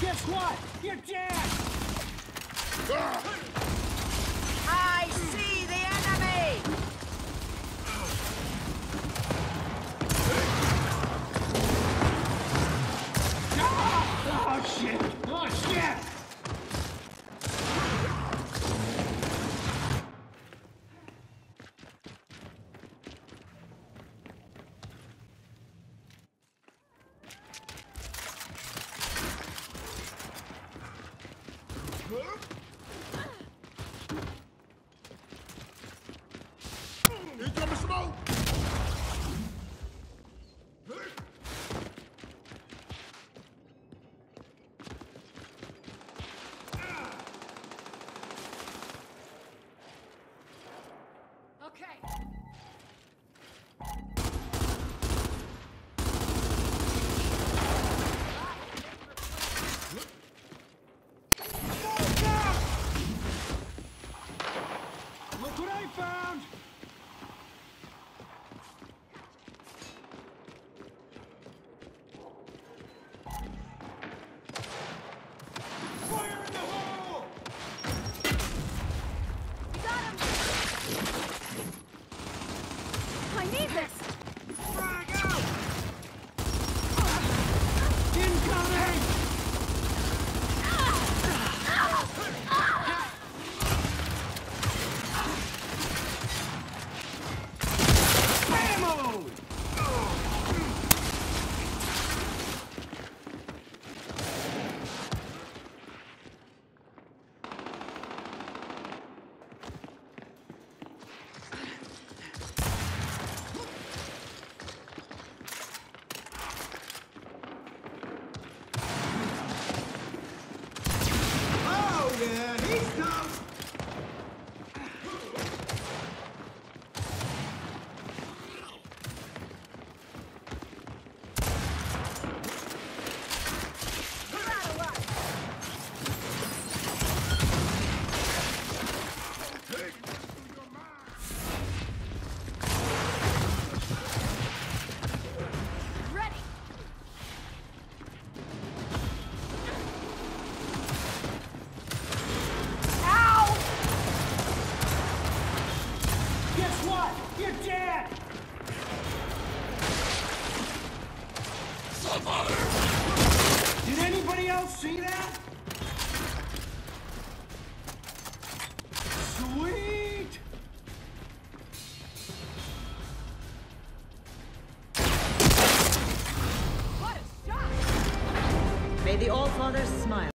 Guess what? You're dead! Ah! I need this! Did anybody else see that? Sweet! What a shot! May the Allfather smile.